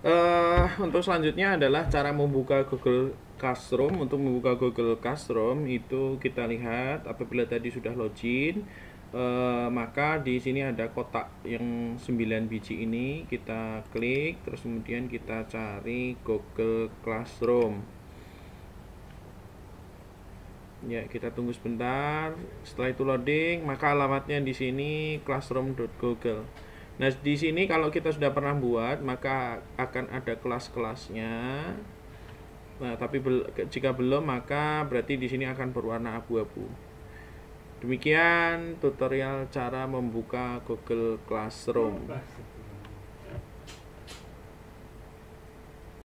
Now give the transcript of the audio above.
Eh, untuk selanjutnya adalah cara membuka Google Classroom. Untuk membuka Google Classroom itu kita lihat apabila tadi sudah login, eh, maka di sini ada kotak yang 9 biji ini kita klik terus kemudian kita cari Google Classroom. Ya, kita tunggu sebentar. Setelah itu loading, maka alamatnya di sini classroom.google. Nah, di sini kalau kita sudah pernah buat, maka akan ada kelas-kelasnya. Nah, tapi bel- jika belum, maka berarti di sini akan berwarna abu-abu. Demikian tutorial cara membuka Google Classroom.